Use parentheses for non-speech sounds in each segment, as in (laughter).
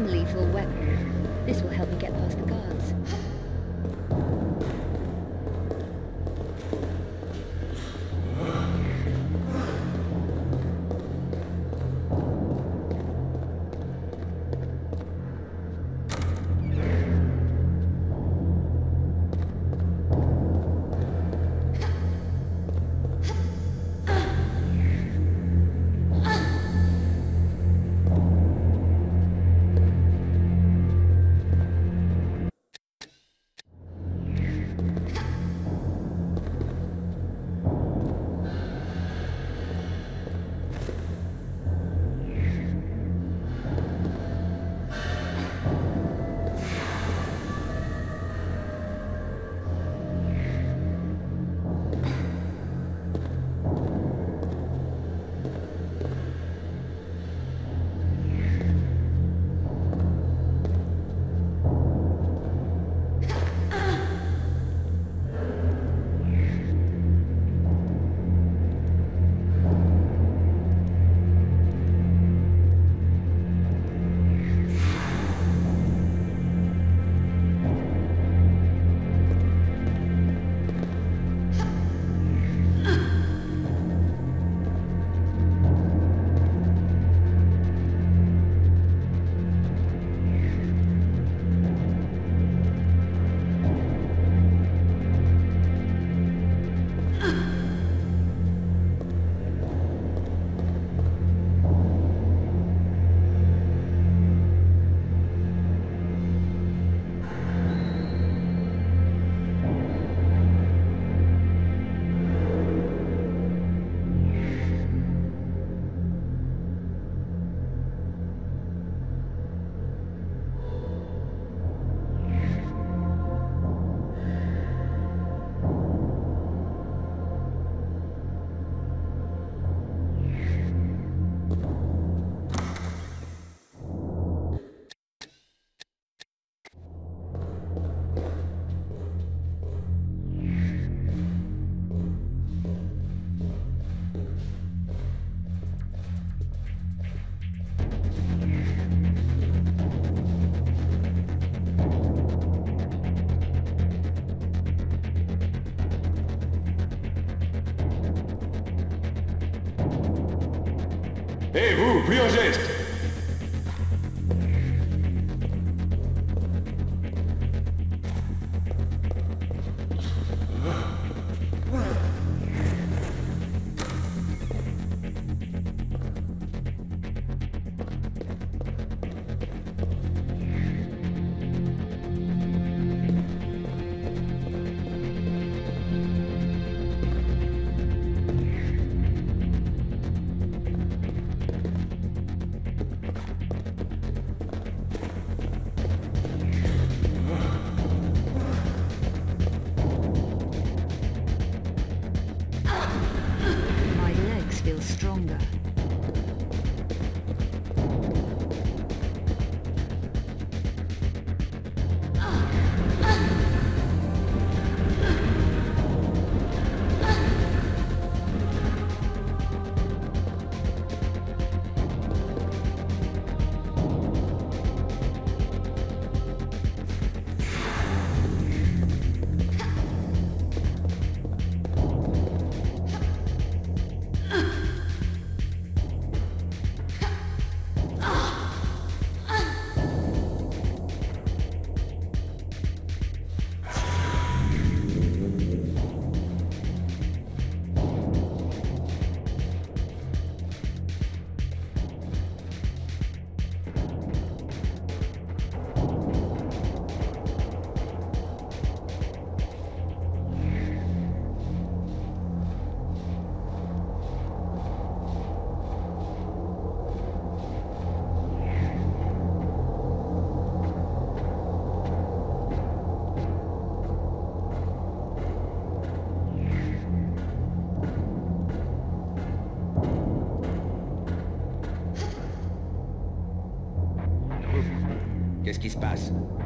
only Et vous, plus au geste. qui se.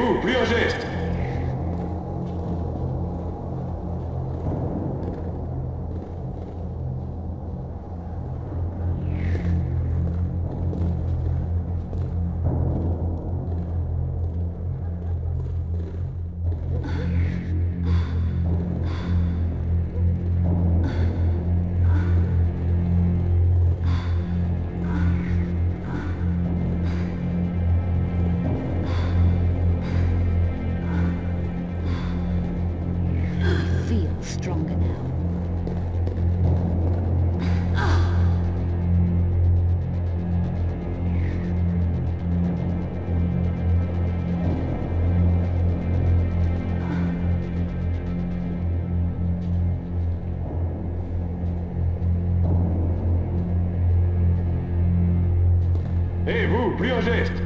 surpreendente. Vous, plus un geste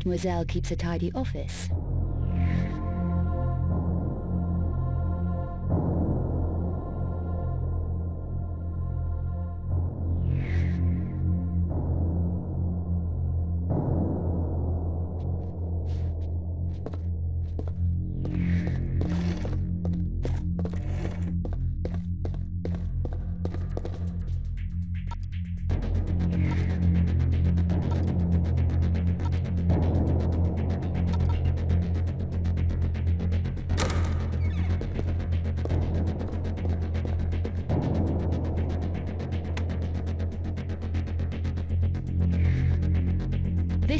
Mademoiselle keeps a tidy office.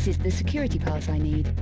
This is the security pass I need.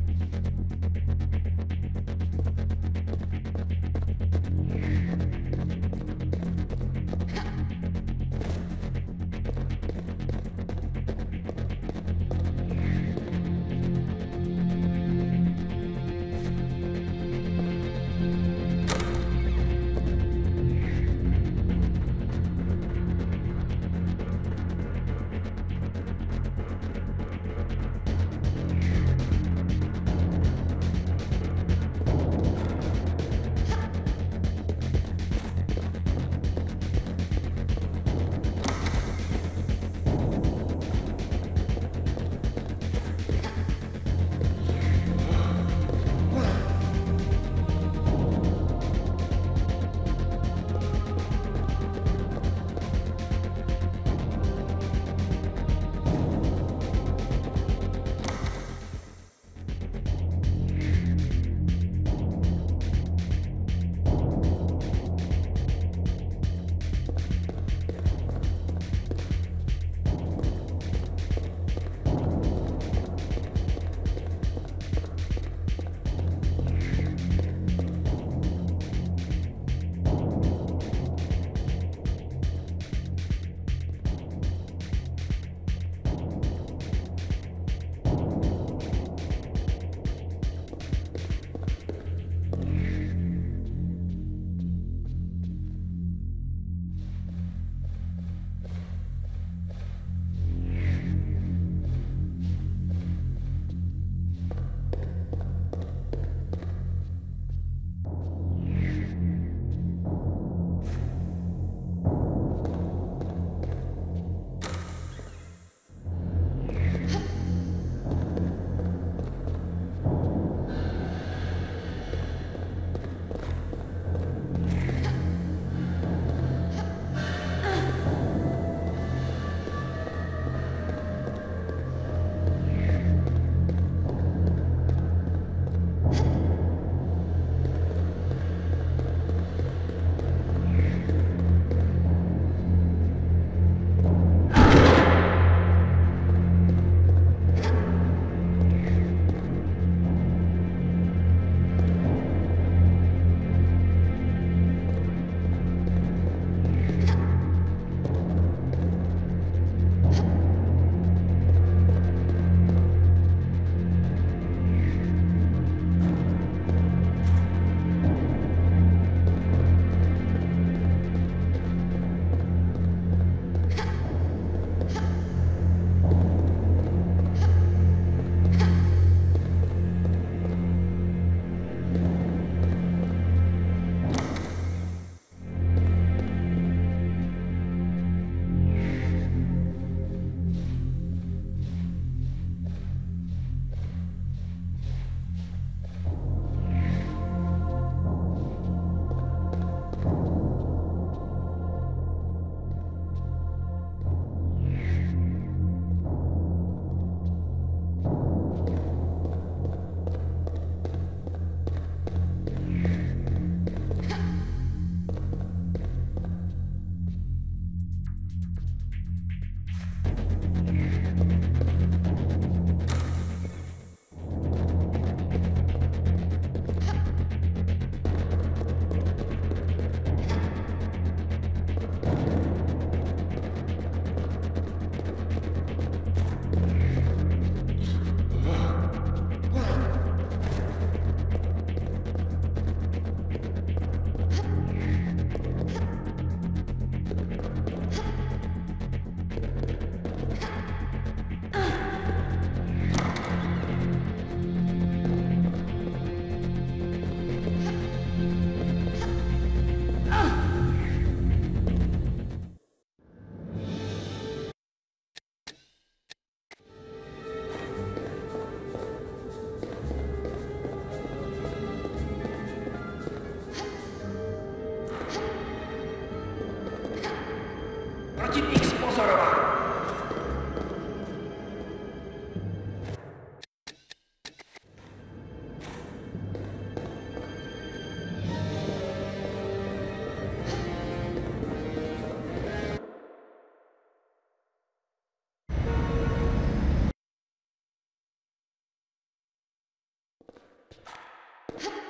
Ha! (laughs)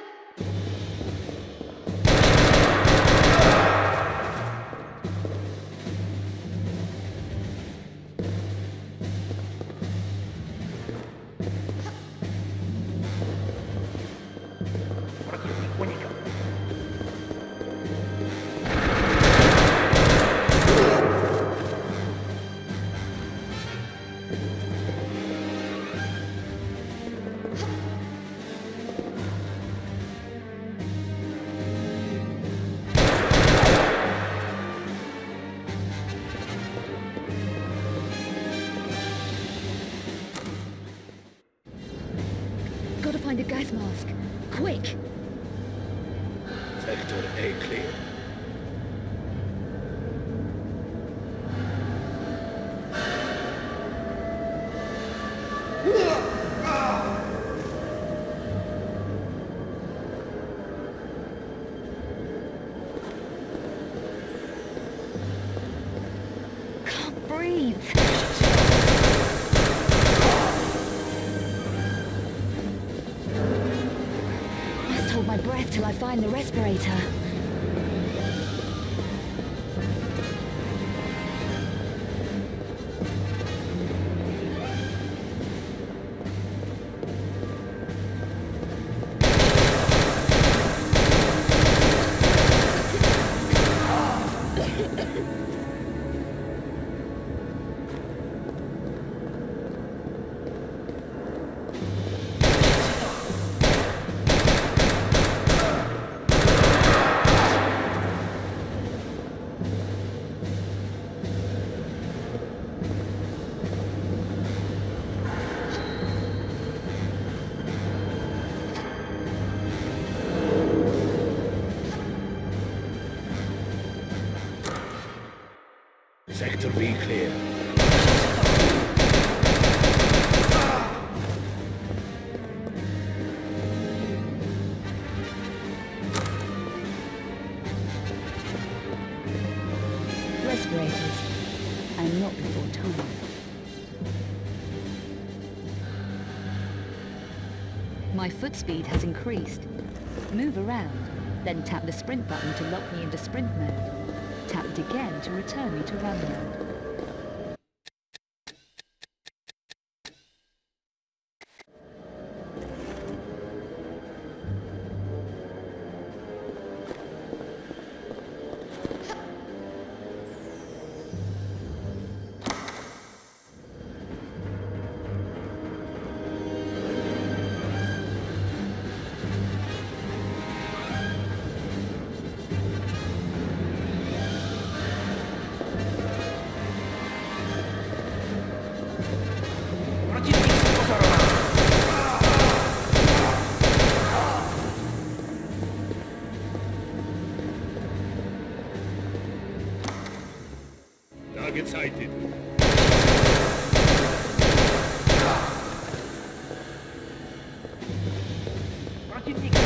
find the respirator. Foot speed has increased. Move around, then tap the sprint button to lock me into sprint mode. Tap it again to return me to run mode. you think?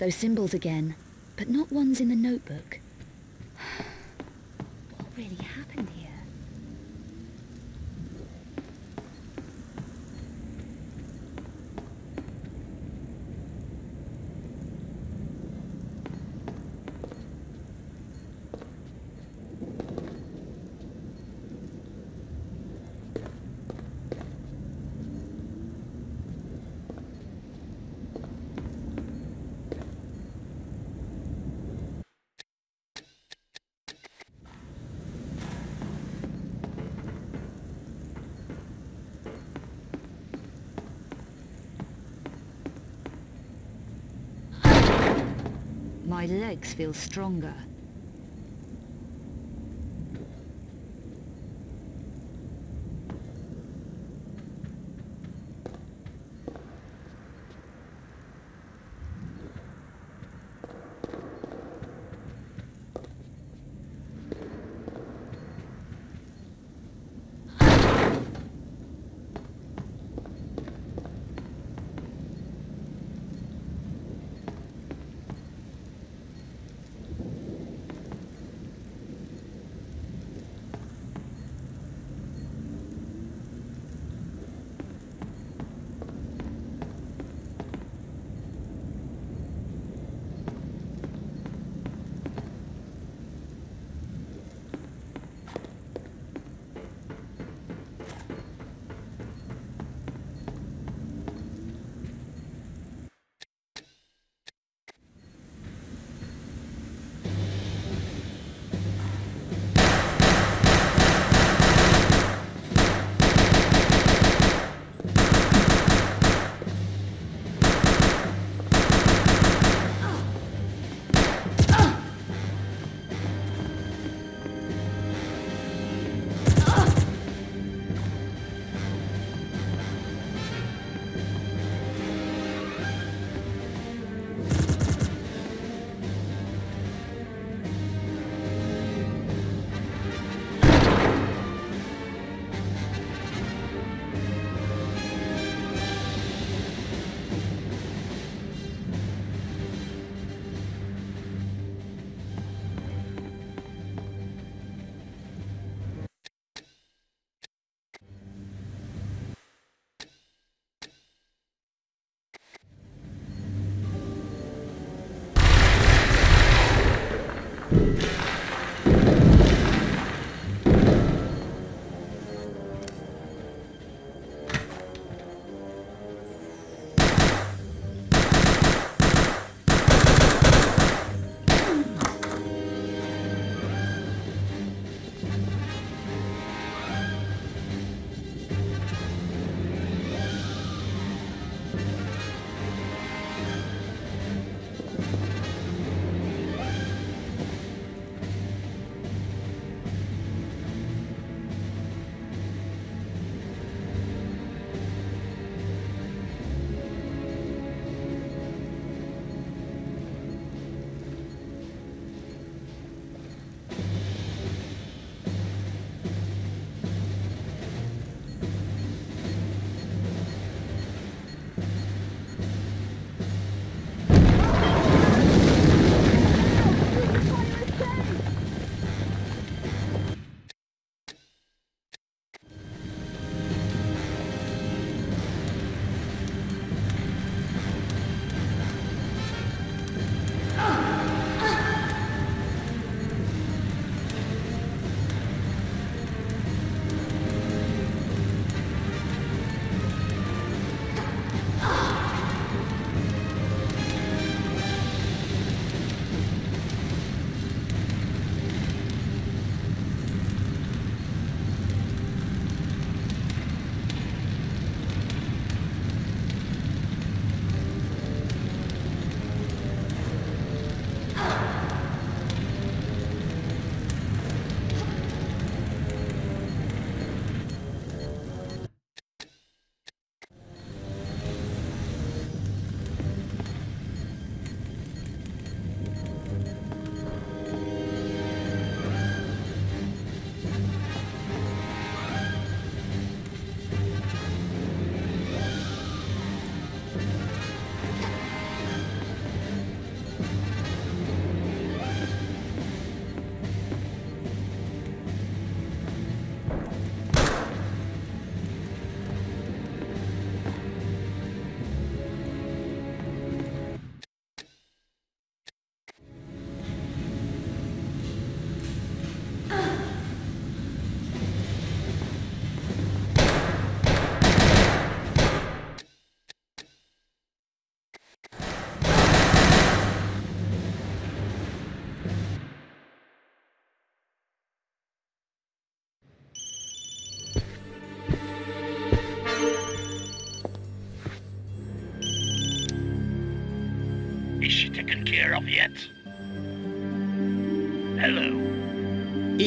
Those symbols again, but not ones in the notebook. Legs feel stronger.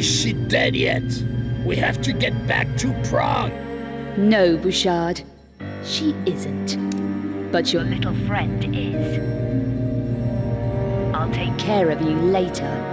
Is she dead yet? We have to get back to Prague. No, Bouchard. She isn't. But your little friend is. I'll take care of you later.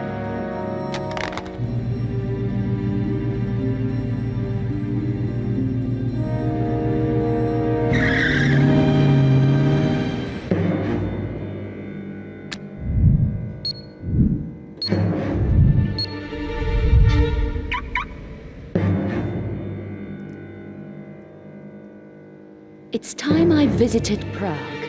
Visited Prague.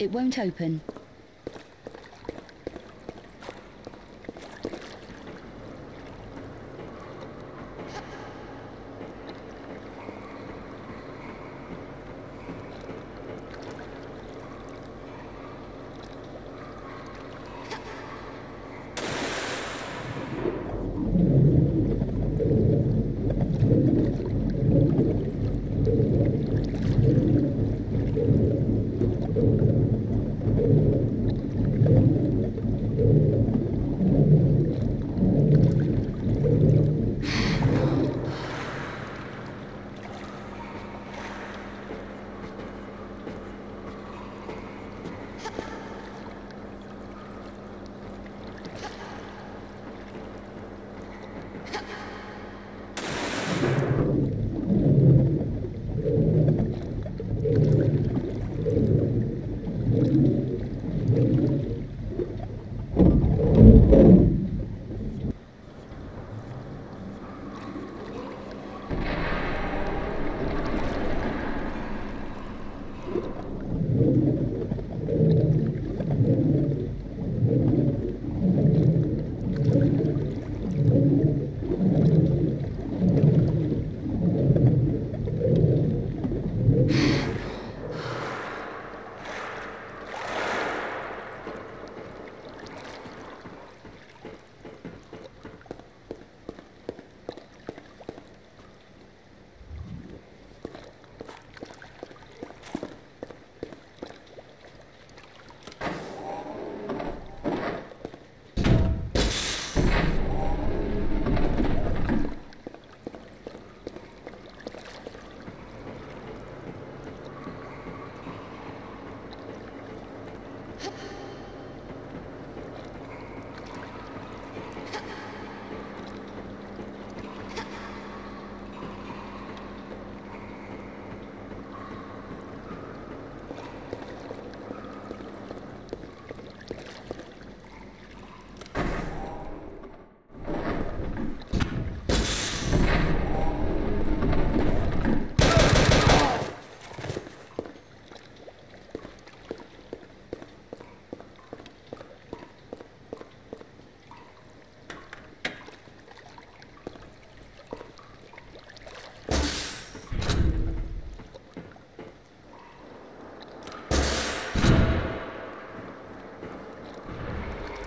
It won't open.